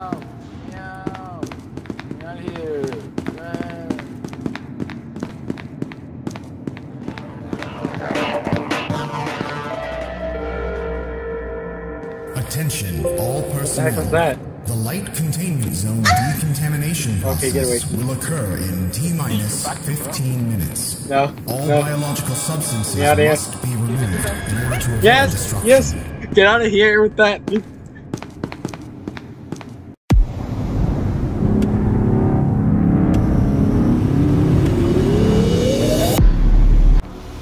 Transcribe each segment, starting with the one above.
No, no, not here. Run. Attention, all What the personnel. that? The light containment zone decontamination Okay, get away. process will occur in T minus 15 minutes. No. All no. biological substances Get out of here. must be removed in order to avoid Yes, destruction. yes. Get out of here with that.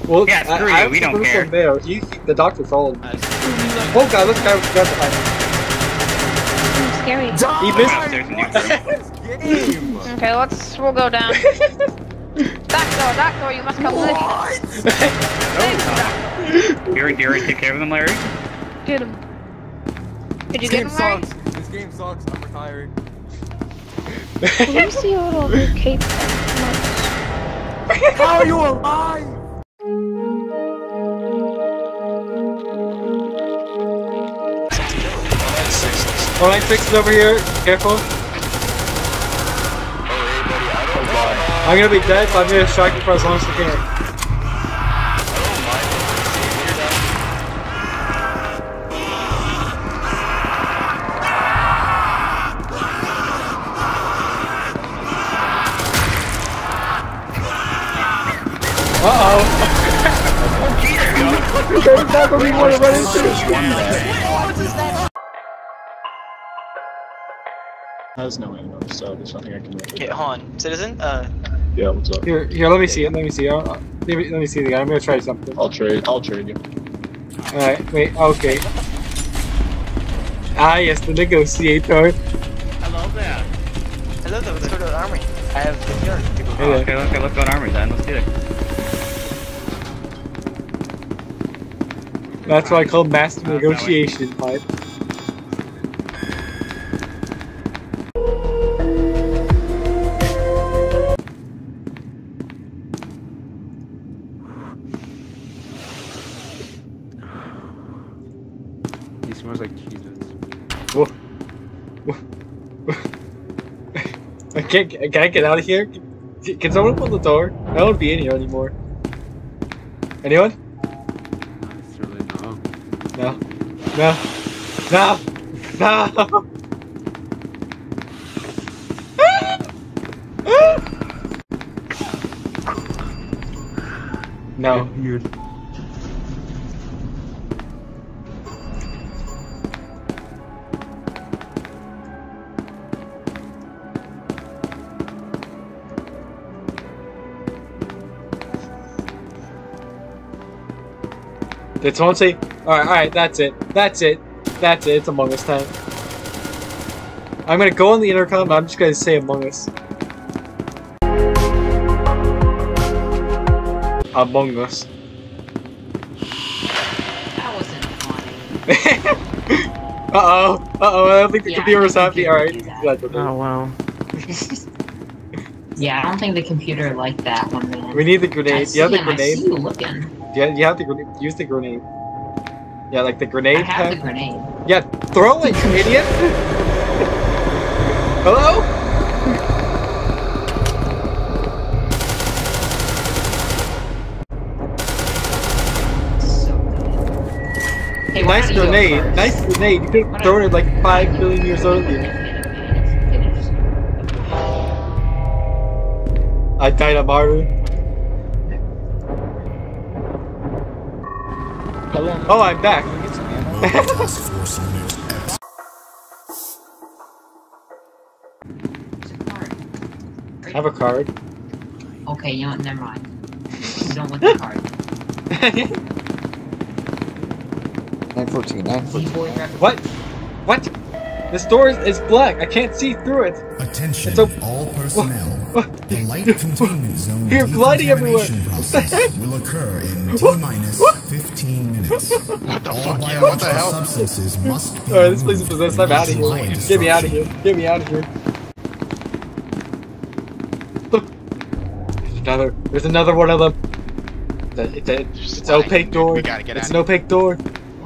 Well, Yeah, screw you, we don't care. There. You, the doctor followed. me. Oh god, this guy was got behind Scary. me. He Go missed. upstairs and do Game. Okay, let's. We'll go down. Back door, back door. You must come with. You already, you already take care of them, Larry? Get him. Did you This get game him, Larry? sucks. This game sucks. I'm retiring. Let me see your little blue cape. How are you alive? Line six is over here. Careful. I'm gonna be dead, so I'm gonna distract you for as long as I can. Uh oh. There's not gonna be more to run into. Has no ammo, so there's nothing I can do. Okay, hold on. Citizen, uh, Yeah, what's up? Here, here. Let me see it. Let me see. Uh, let me let me see the guy. I'm gonna try something. I'll trade. I'll trade you. All right. Wait. Okay. Ah, yes, the negotiator. I love that. hello there, let's go to the army. I have the yard to go. Hey there. Okay, okay, let's go to armory then. Let's do it. That's what I call master negotiation pipe. Smells like Jesus. Whoa. I can't. Can I get out of here? Can, can someone open the door? I don't be in here anymore. Anyone? Certainly no. No. No. No. No. no. Weird. Did someone say? Alright, alright, that's it. That's it. That's it. It's Among Us time. I'm gonna go on the intercom, I'm just gonna say Among Us. Among Us. That wasn't funny. uh oh. Uh oh. I don't think the Yeah, computer was happy. Alright. do that. That's okay. Oh wow. Yeah, I don't think the computer liked that one, man. We need the I grenade. see You have the him, I see you looking. Yeah, you have to. Use the grenade. Yeah, like the I grenade have the grenade. Yeah, throw it, you idiot! Hello? So. Hey, Nice don't you go grenade. Nice grenade. You could have thrown it like 5 billion years earlier. I died a martyr. Oh, I'm back. Task Force Unit X. There's a card. I have a card. Okay, you know what? Never mind. You don't want the card. 914, 914. See, boy, grab the what? What? This door is, is black. I can't see through it. Attention, It's all personnel. What? The light containment zone You're bloody everywhere. decontamination process will occur in T What? minus What? 15 minutes. What the All fuck? biological What the hell? substances must be Alright, this place is possessed. I'm out of here. Get me out of here. Get me out of here. There's another. There's another one of them. It's a, it's a, it's an opaque door. We gotta get It's out an opaque door.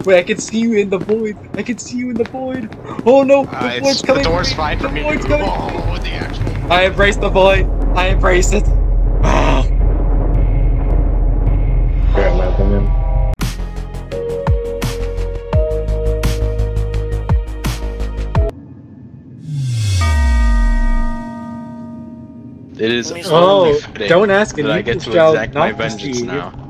Wait, I can see you in the void. I can see you in the void. Oh no, the Uh, it's, void's the coming. door's fine for The me. void's coming. Oh, the actual. I embrace the void. I embrace it. Ah. in my opinion. It is Let. Oh, fitting don't ask an that I evil get to child exact my not vengeance now.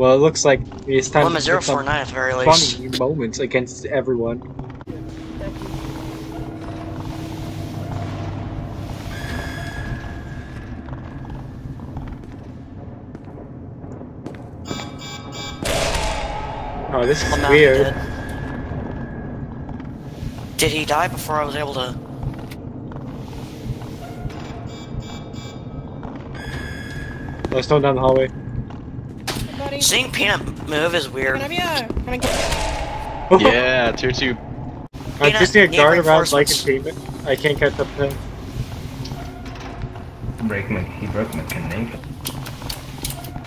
Well, it looks like it's time Well, I'm a to zero put some four nine at the very least. funny moments against everyone. Oh, this is Well, he weird. did. Did he die before I was able to? Oh, Let's go down the hallway. Buddy, Seeing Peanut move is weird. can I be a, can I get Yeah, tier two. I'm Peanut, just gonna guard around like a containment. I can't catch up to him. Break my, he broke my connect.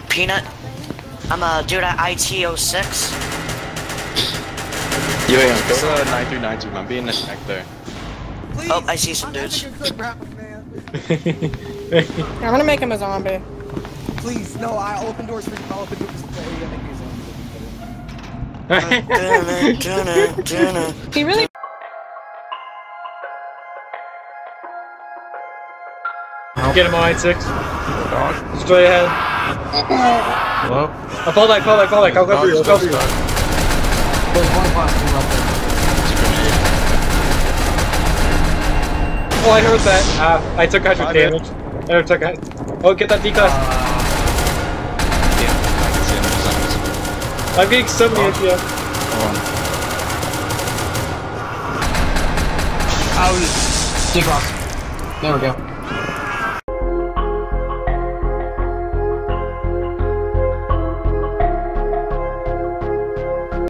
Peanut, I'm a dude at IT06. Yo, yo, go to 9392, I'm being attacked there. Oh, I see some dudes. I'm gonna make him a zombie. Please, no, I open doors for you. I'll open doors for you. Make me a zombie. He really Get him on 6 Straight ahead. Hello? I'll fall back, fall back, fall back. I'll cover you, I'll cover you. There's one costume up there. Oh, I heard that. Ah, I took 100 damage. I took a... Oh, get that declass. Yeah, I can see him. He's on his- I'm getting so many HP. D-class. There we go.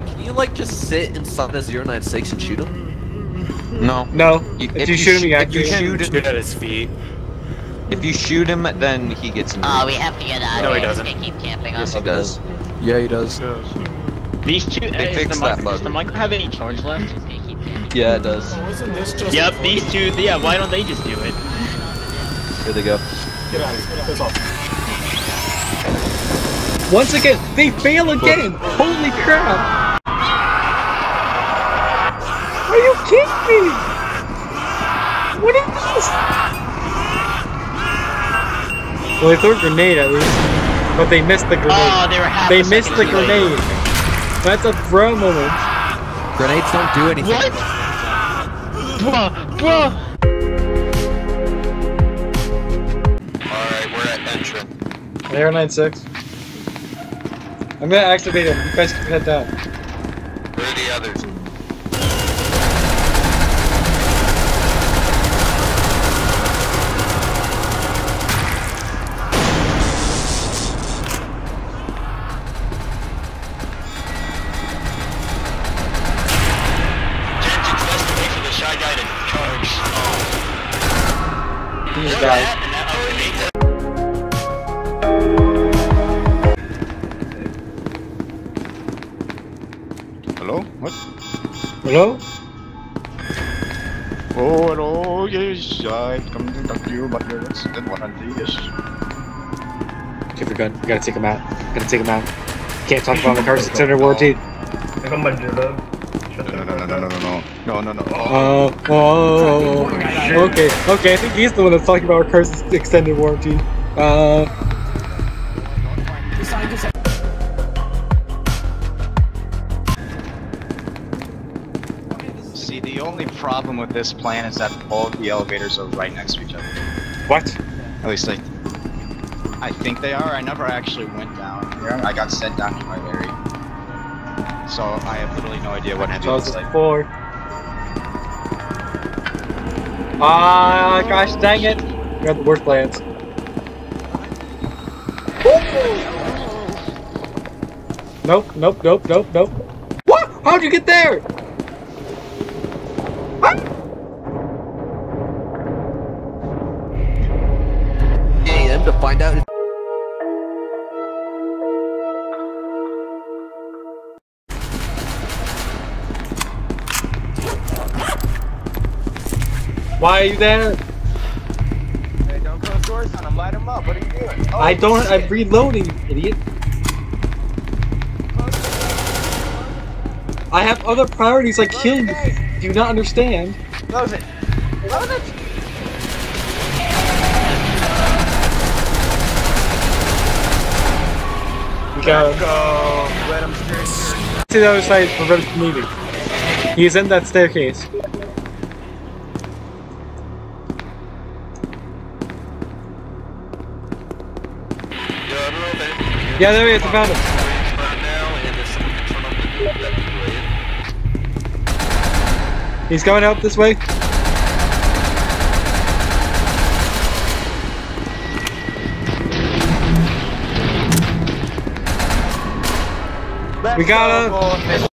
Can you, like, just sit inside a 096 and shoot him? No. No. You- If you shoot him, you if you activate him. shoot him, at his feet. if you shoot him, then he gets. Oh, we have to get out of here. No, here. he doesn't. They keep camping Yes, us. he does. Yeah, he does. These two. They uh, fixed the that mic- bug. Does the mic have any charge left? They keep camping. Yeah, it does. Yep, these two. Yeah, why don't they just do it? Here they go. Get out of here. Once again, they fail again! Holy crap! Are you kidding me? What is this? Well, they threw a grenade at least, but they missed the grenade. Oh, they were half they a missed the too late. grenade. That's a throw moment. Grenades don't do anything. What? Bruh, bruh. Alright, we're at entrance. Air 96. I'm gonna activate him. You guys can head down. These guys. Hello? What? Hello? Oh, hello. Yes, I come to talk to you about your incident. What are these? Give your gun. You gotta take him out. You gotta take him out. Can't talk about the car's extended warranty. Come on, Jilla no, no, no, no, no, no, no. Oh, oh, okay, okay. I think he's the one that's talking about our car's extended warranty. Uh. See, the only problem with this plan is that all the elevators are right next to each other. What? At least like. I think they are. I never actually went down here. I got sent down to my area. So I have literally no idea what heavy looks like. 2004. Ah, gosh dang it! You got the worst plans. Nope, nope, nope, nope, nope. What? How'd you get there? Why are you there? Hey, don't close doors on him. Light him up. What are you doing? Oh, I don't. I'm reloading, you idiot. I have other priorities like killing you. Do you not understand? Close it. Close it. We got Go. Let him straight to the other side to prevent him from leaving. He's in that staircase. Yeah, there he is. I found him. He's going out this way. We got him.